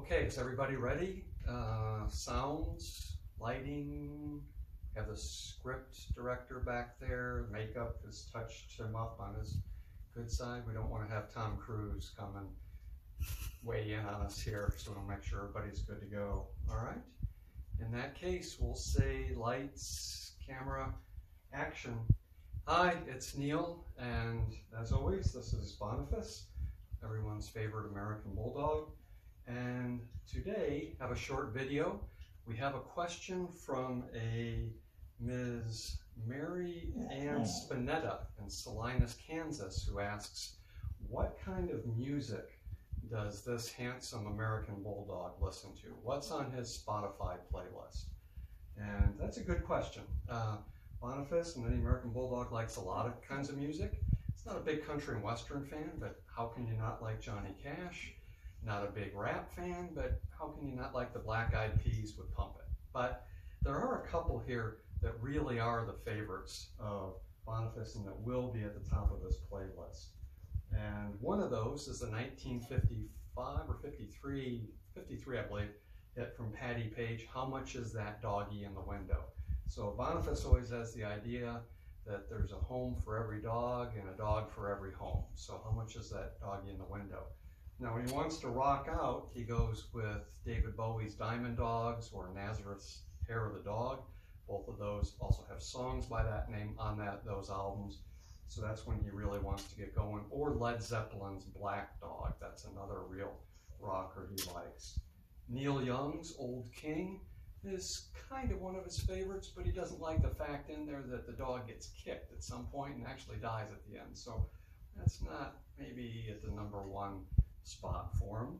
Okay, is everybody ready? Uh, sounds, lighting, have the script director back there. Makeup has touched him up on his good side. We don't want to have Tom Cruise come and weigh in on us here, so we'll make sure everybody's good to go. All right? In that case, we'll say lights, camera, action. Hi, it's Neal, and as always, this is Boniface, everyone's favorite American Bulldog. And today, have a short video. We have a question from a Ms. Mary Ann Spinetta in Salinas, Kansas, who asks, what kind of music does this handsome American Bulldog listen to? What's on his Spotify playlist? And that's a good question. Uh, Boniface and any American Bulldog likes a lot of kinds of music. It's not a big country and western fan, but how can you not like Johnny Cash? Not a big rap fan, but how can you not like the Black Eyed Peas with Pump It? But there are a couple here that really are the favorites of Boniface and that will be at the top of this playlist. And one of those is the 1955 or 53, 53 I believe, hit from Patti Page, How Much Is That Doggy in the Window? So Boniface always has the idea that there's a home for every dog and a dog for every home. So how much is that doggy in the window? Now, when he wants to rock out, he goes with David Bowie's Diamond Dogs or Nazareth's Hair of the Dog. Both of those also have songs by that name on that those albums. So that's when he really wants to get going. Or Led Zeppelin's Black Dog. That's another real rocker he likes. Neil Young's Old King is kind of one of his favorites, but he doesn't like the fact in there that the dog gets kicked at some point and actually dies at the end. So that's not maybe at the number one spot for him.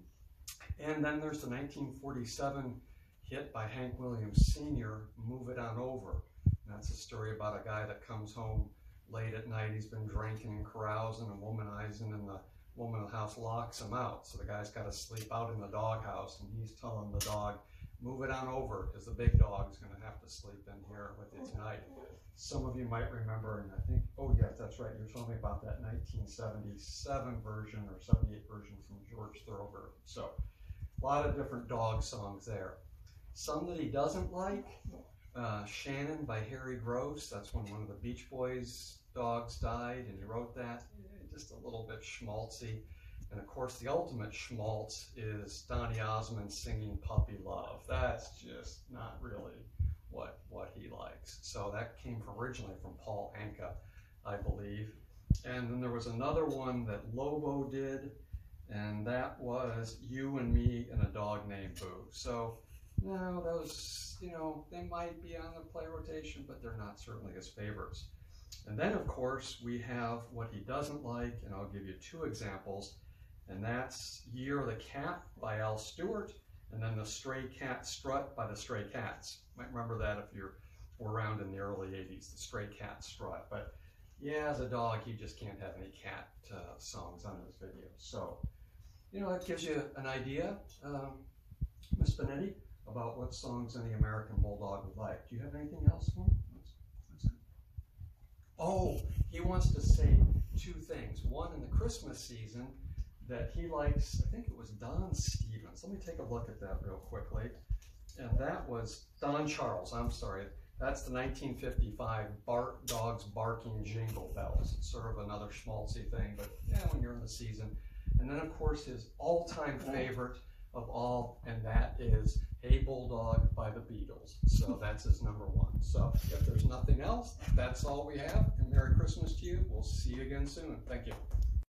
And then there's the 1947 hit by Hank Williams Sr., Move It On Over. And that's a story about a guy that comes home late at night. He's been drinking and carousing and womanizing, and the woman in the house locks him out. So the guy's got to sleep out in the doghouse, and he's telling the dog, move it on over, because the big dog's going to have to sleep in here with it tonight. Some of you might remember, and I think, oh yes, that's right, you're telling me about that 1977 version or 78 version from George Thorogood. So, a lot of different dog songs there. Some that he doesn't like, uh, Shannon by Harry Gross. That's when one of the Beach Boys dogs died, and he wrote that. Just a little bit schmaltzy. And of course, the ultimate schmaltz is Donny Osmond singing Puppy Love. That's just not really what, what he likes. So that came from originally from Paul Anka, I believe. And then there was another one that Lobo did, and that was You and Me and a Dog Named Boo. So no, those, you know, they might be on the play rotation, but they're not certainly his favorites. And then, of course, we have what he doesn't like, and I'll give you two examples. And that's Year of the Cat by Al Stewart, and then The Stray Cat Strut by the Stray Cats. You might remember that if you're around in the early 80s, The Stray Cat Strut. But yeah, as a dog, you just can't have any cat uh, songs on his video. So, you know, that gives you an idea, um, Miss Benetti about what songs any American Bulldog would like. Do you have anything else for? Oh, he wants to say two things. One, in the Christmas season, that he likes, I think it was Don Stevens. Let me take a look at that real quickly. And that was Don Charles, I'm sorry. That's the 1955 Bark Dogs Barking Jingle Bells. It's sort of another schmaltzy thing, but yeah, when you're in the season. And then, of course, his all-time favorite of all, and that is Hey Bulldog by the Beatles. So that's his number one. So if there's nothing else, that's all we have. And Merry Christmas to you. We'll see you again soon. Thank you.